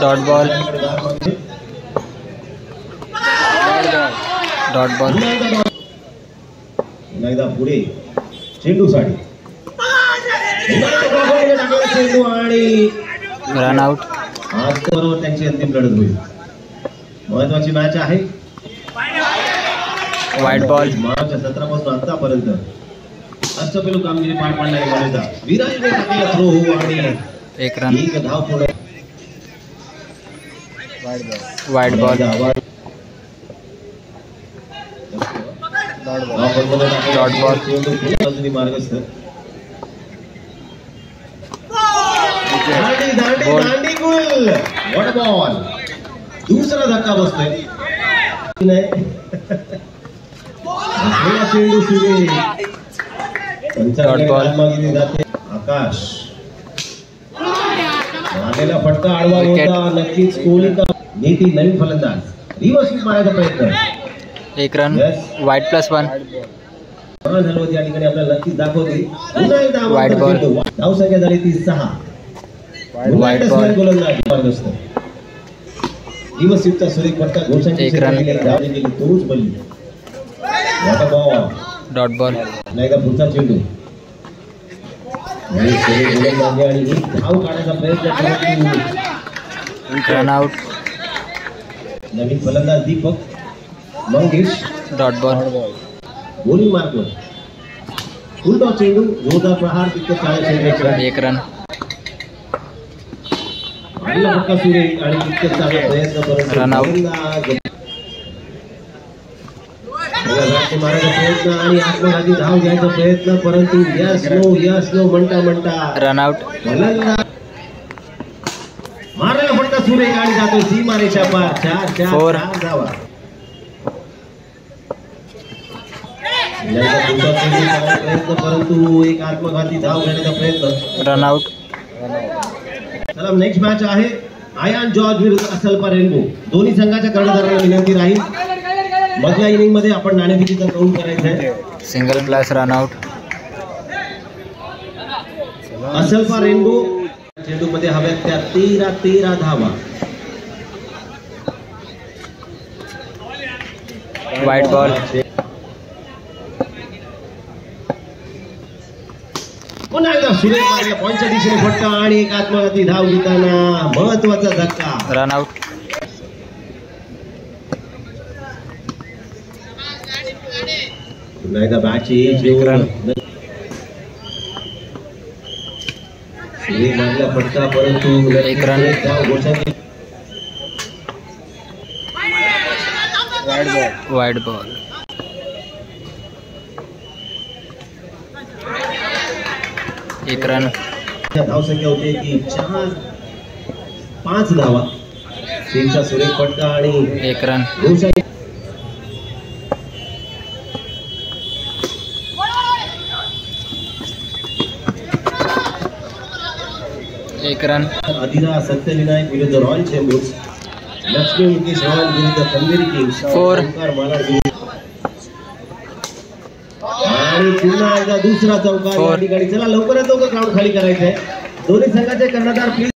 Dot ball dot ball एकदा पुढे. चेंडू साडी. रन आउट आज बरोबर त्यांची अंतिम लढत होईल. महत्वाची मॅच आहे. वाईट बॉल मार्चच्या सतरापासून आतापर्यंत. अष्टपैलू कामगिरी पार पाडणारी विराजने टाकलेला थ्रो हो आणि एक रन एक धाव पुढे. वाईट बॉल डॉट बॉल मार्गस्थ दांडी दांडी दांडी गुल वॉट बॉल दुसरा धक्का बसतोय चेंडू सुरे जाते आकाश आलेला फटका आडवा होता नक्कीच कोहली का नीती नवीन फलंदाज रिवर्स मारायचा प्रयत्न एक रन. वाईट प्लस वन झालं होती या ठिकाणी आपल्याला नक्कीच दाखवते. धावसंख्या झाली ती सहा बल्ली ball. डॉट बॉल पुन्हा पुढचा चेंडू आणि सुरेख गोलंदाजी आणि एक धाव काढण्याचा प्रयत्न रन आउट नवीन फलंदाज दीपक मंगेश डॉट बॉल गोली मार्कवर उलटा चेंडू जोरदार प्रहार चाळीस एक रन आणला फटका सुरेख आणि तितकं चांगला प्रयत्न परंतु Run out. गोलंदाज त्याला गाठी मारायचा प्रयत्न आणि आत्मघाती धाव घ्यायचा प्रयत्न परंतु यस नो यस नो म्हणता म्हणता रन आउट फटका सुरेख आणि जातो सीमारेच्या पार चार चार धावा याचा पुढचा चेंडू चांगला प्रयत्न परंतु एक आत्मघाती धाव घेण्याचा प्रयत्न रन आउट चला नेक्स्ट मॅच आहे. आयान जॉर्ज विरुद्ध असलपा रेनबो दोन्ही संघाच्या कर्णधारांना विनंती राहील. मधल्या इनिंग मध्ये आपण नाणेफेकीचा कौल करायचं आहे सिंगल प्लस रन आउट असलपा रेनबो चेंडू मध्ये हव्यात त्या तेरा तेरा धावा. वाईट बॉल पुन्हा एकदा सुरेख मारला फटका आणि एक आत्मघाती धाव घेताना महत्वाचा धक्का. रन आउट पुन्हा बॅच मारला फटका परंतु एक वाईट बॉल एक रन। धावसंख्या होती ती चार पाच धावा। टीमचा सुरेख फटका आणि एक रन। एक रन। अधिरा सत्यविनायक विरुद्ध रॉयल चेंबूर्स। लक्ष्मी मुकेश विरुद्ध किंग्स। विरुद्ध आणि पुन्हा एकदा दुसरा चौकार या. ठिकाणी. चला लवकरात लवकर ग्राउंड खाली करायचंय. दोन्ही संघाचे कर्णधार प्लीज